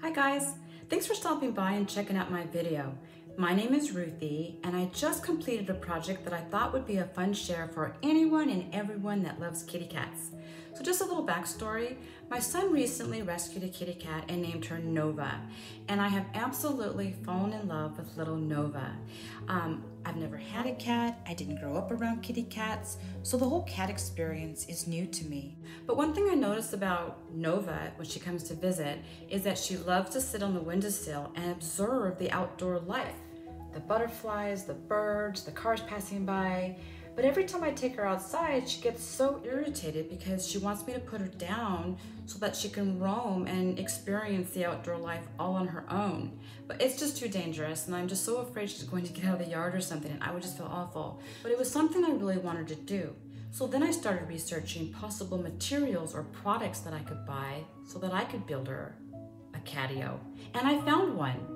Hi guys, thanks for stopping by and checking out my video. My name is Ruthie and I just completed a project that I thought would be a fun share for anyone and everyone that loves kitty cats. So just a little backstory, my son recently rescued a kitty cat and named her Nova and I have absolutely fallen in love with little Nova. Um, I've never had a cat, I didn't grow up around kitty cats, so the whole cat experience is new to me. But one thing I noticed about Nova when she comes to visit is that she loves to sit on the windowsill and observe the outdoor life. The butterflies, the birds, the cars passing by, but every time I take her outside, she gets so irritated because she wants me to put her down so that she can roam and experience the outdoor life all on her own. But it's just too dangerous and I'm just so afraid she's going to get out of the yard or something and I would just feel awful. But it was something I really wanted to do. So then I started researching possible materials or products that I could buy so that I could build her a catio. And I found one.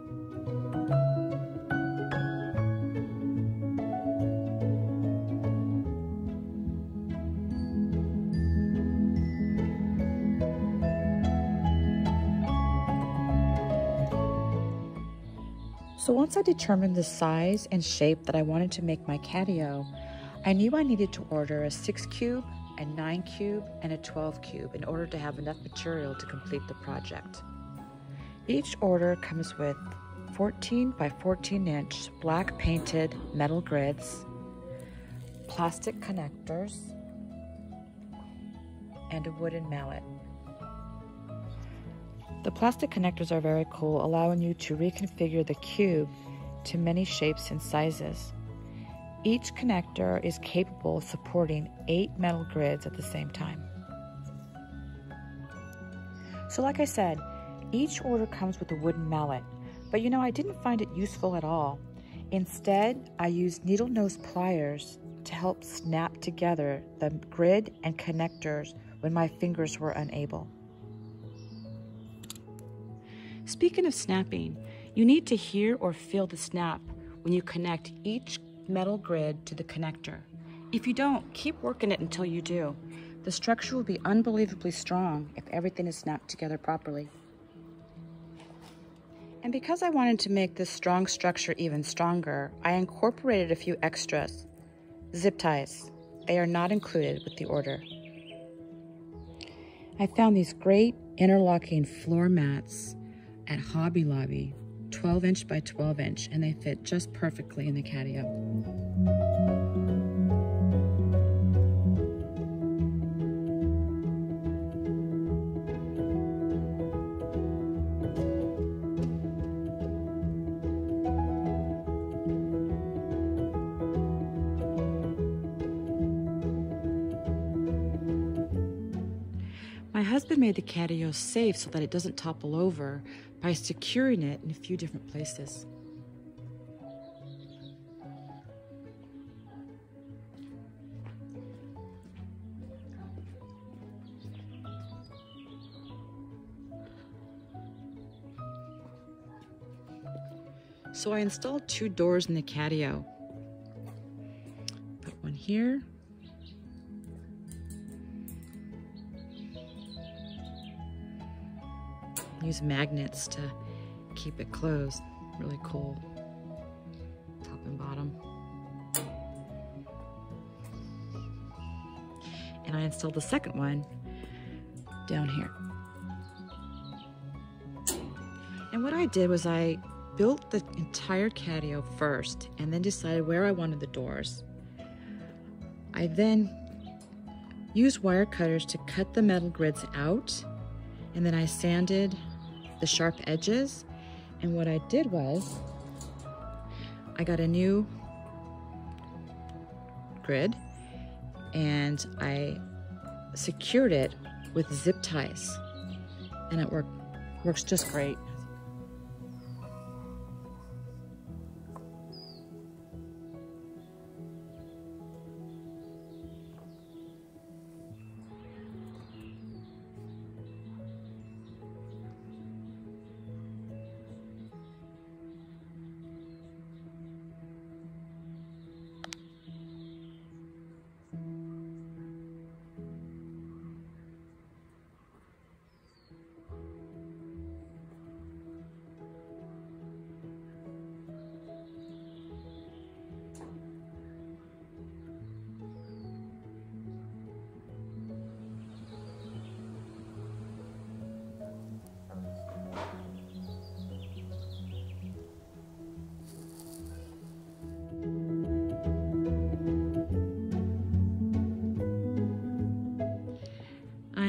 So once I determined the size and shape that I wanted to make my catio, I knew I needed to order a 6 cube, a 9 cube, and a 12 cube in order to have enough material to complete the project. Each order comes with 14 by 14 inch black painted metal grids, plastic connectors, and a wooden mallet. The plastic connectors are very cool, allowing you to reconfigure the cube to many shapes and sizes. Each connector is capable of supporting eight metal grids at the same time. So like I said, each order comes with a wooden mallet, but you know, I didn't find it useful at all. Instead, I used needle nose pliers to help snap together the grid and connectors when my fingers were unable. Speaking of snapping, you need to hear or feel the snap when you connect each metal grid to the connector. If you don't, keep working it until you do. The structure will be unbelievably strong if everything is snapped together properly. And because I wanted to make this strong structure even stronger, I incorporated a few extras. Zip ties. They are not included with the order. I found these great interlocking floor mats at Hobby Lobby, 12 inch by 12 inch, and they fit just perfectly in the catio. Husband made the catio safe so that it doesn't topple over by securing it in a few different places. So I installed two doors in the catio. Put one here use magnets to keep it closed. Really cool. Top and bottom. And I installed the second one down here. And what I did was I built the entire catio first and then decided where I wanted the doors. I then used wire cutters to cut the metal grids out and then I sanded the sharp edges. And what I did was I got a new grid and I secured it with zip ties and it work, works just great.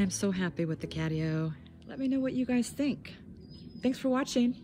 I'm so happy with the Catio. Let me know what you guys think. Thanks for watching.